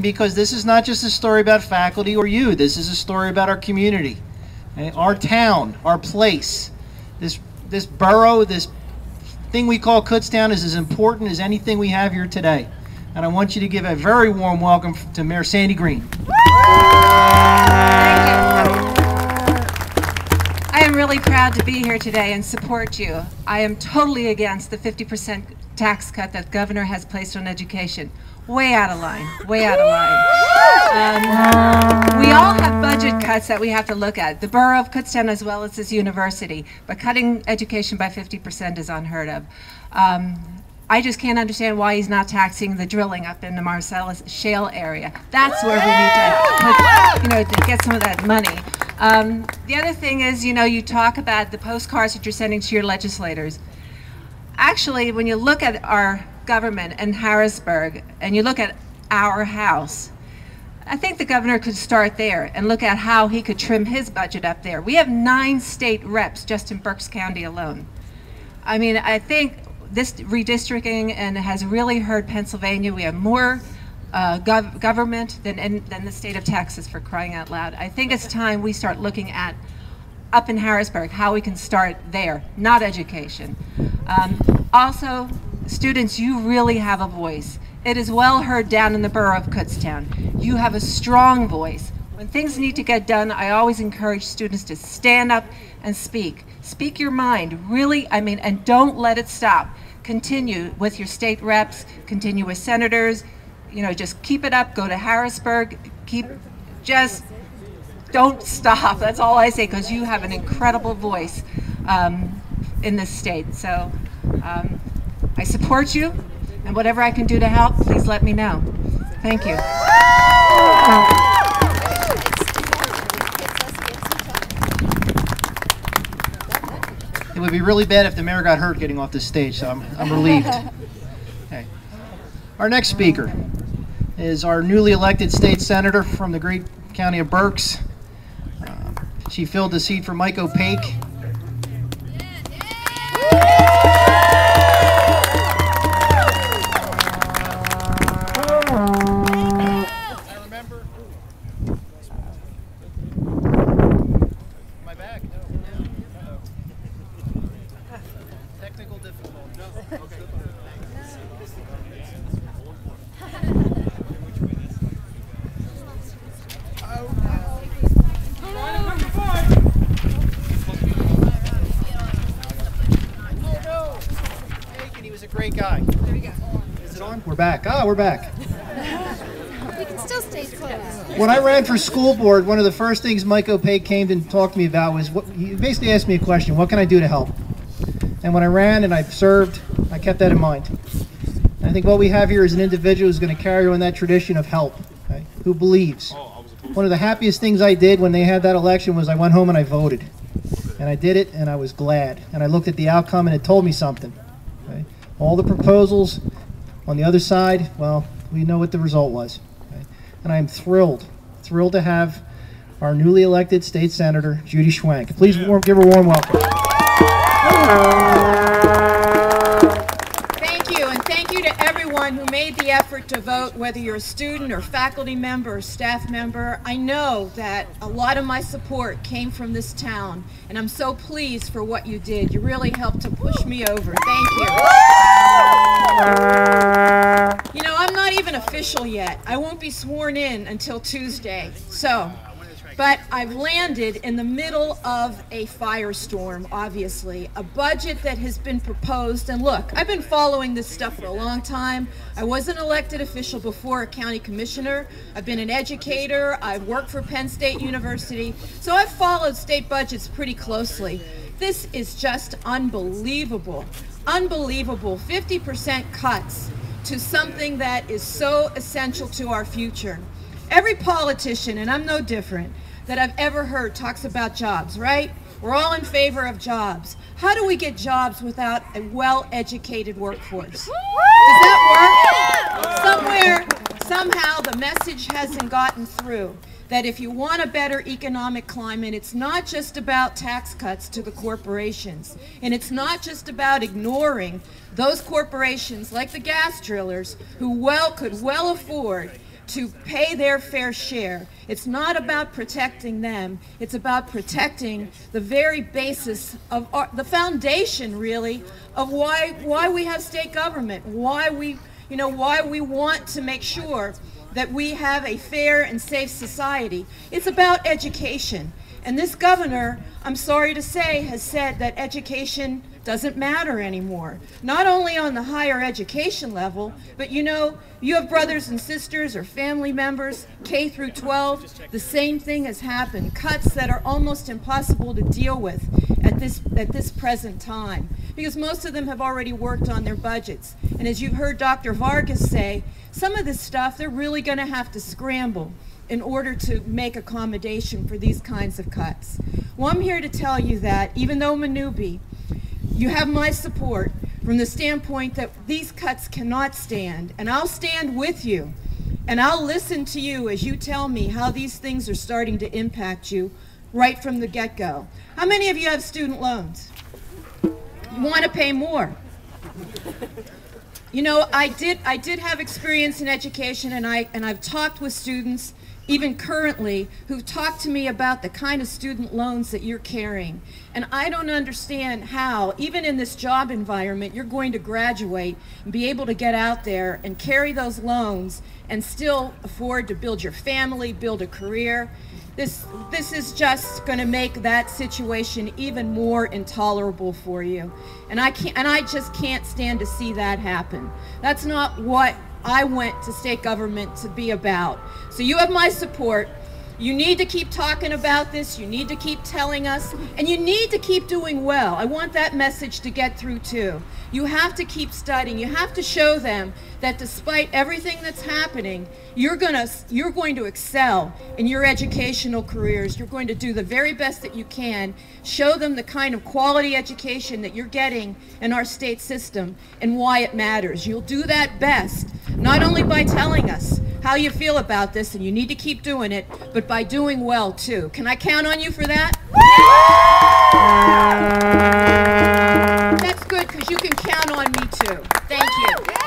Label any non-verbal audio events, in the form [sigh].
because this is not just a story about faculty or you. This is a story about our community, okay? our town, our place. This this borough, this thing we call Kutztown is as important as anything we have here today. And I want you to give a very warm welcome to Mayor Sandy Green. Really proud to be here today and support you. I am totally against the 50% tax cut that governor has placed on education. Way out of line, way out of line. Um, we all have budget cuts that we have to look at, the borough of Kutztown as well as this university, but cutting education by 50% is unheard of. Um, I just can't understand why he's not taxing the drilling up in the Marcellus Shale area. That's where we need to, you know, to get some of that money. Um, the other thing is, you know, you talk about the postcards that you're sending to your legislators. Actually, when you look at our government in Harrisburg and you look at our house, I think the governor could start there and look at how he could trim his budget up there. We have nine state reps just in Berks County alone. I mean, I think this redistricting and has really hurt Pennsylvania. We have more uh, gov government than, in, than the state of Texas for crying out loud. I think it's time we start looking at up in Harrisburg, how we can start there, not education. Um, also, students, you really have a voice. It is well heard down in the borough of Kutztown. You have a strong voice. When things need to get done, I always encourage students to stand up and speak. Speak your mind, really, I mean, and don't let it stop. Continue with your state reps, continue with senators, you know, just keep it up, go to Harrisburg, keep, just don't stop. That's all I say, because you have an incredible voice um, in this state. So um, I support you, and whatever I can do to help, please let me know. Thank you. It would be really bad if the mayor got hurt getting off this stage, so I'm, I'm relieved. [laughs] Okay. Our next speaker is our newly elected state senator from the great county of Berks. Uh, she filled the seat for Mike O'Pake. He guy. There great go. Is it on? We're back. Ah, we're back. [laughs] We can still stay close. When I ran for school board, one of the first things Mike O'Pake came and talked to me about was what he basically asked me a question: What can I do to help? And when I ran and I served, I kept that in mind. And I think what we have here is an individual who's going to carry on that tradition of help, okay, who believes. One of the happiest things I did when they had that election was I went home and I voted, and I did it, and I was glad. And I looked at the outcome, and it told me something. Okay? All the proposals on the other side, well, we know what the result was. Okay? And I am thrilled, thrilled to have our newly elected state senator, Judy Schwank. Please warm, give her a warm welcome. Everyone who made the effort to vote, whether you're a student or faculty member or staff member. I know that a lot of my support came from this town, and I'm so pleased for what you did. You really helped to push me over. Thank you. You know, I'm not even official yet. I won't be sworn in until Tuesday. So, but I've landed in the middle of a firestorm, obviously. A budget that has been proposed. And look, I've been following this stuff for a long time. I was an elected official before a county commissioner. I've been an educator. I've worked for Penn State University. So I've followed state budgets pretty closely. This is just unbelievable. Unbelievable. 50% cuts to something that is so essential to our future. Every politician, and I'm no different, that I've ever heard talks about jobs, right? We're all in favor of jobs. How do we get jobs without a well-educated workforce? Does that work? Somewhere, somehow, the message hasn't gotten through that if you want a better economic climate, it's not just about tax cuts to the corporations. And it's not just about ignoring those corporations like the gas drillers who well could well afford to pay their fair share. It's not about protecting them. It's about protecting the very basis of our, the foundation, really, of why why we have state government, why we you know why we want to make sure that we have a fair and safe society. It's about education. And this governor, I'm sorry to say, has said that education doesn't matter anymore. Not only on the higher education level, but you know, you have brothers and sisters or family members, K through 12, the same thing has happened. Cuts that are almost impossible to deal with at this at this present time because most of them have already worked on their budgets. And as you've heard Dr. Vargas say, some of this stuff they're really going to have to scramble in order to make accommodation for these kinds of cuts. Well, I'm here to tell you that even though Manoobi, you have my support from the standpoint that these cuts cannot stand, and I'll stand with you, and I'll listen to you as you tell me how these things are starting to impact you right from the get-go. How many of you have student loans? You want to pay more. You know, I did I did have experience in education and I and I've talked with students even currently, who've talked to me about the kind of student loans that you're carrying. And I don't understand how, even in this job environment, you're going to graduate and be able to get out there and carry those loans and still afford to build your family, build a career. This, this is just going to make that situation even more intolerable for you. And I, can't, and I just can't stand to see that happen. That's not what I went to state government to be about. So you have my support. You need to keep talking about this. You need to keep telling us. And you need to keep doing well. I want that message to get through too. You have to keep studying. You have to show them that despite everything that's happening, you're, gonna, you're going to excel in your educational careers. You're going to do the very best that you can. Show them the kind of quality education that you're getting in our state system and why it matters. You'll do that best, not only by telling us how you feel about this, and you need to keep doing it, but by doing well too. Can I count on you for that? That's good because you can count on me too. Thank you.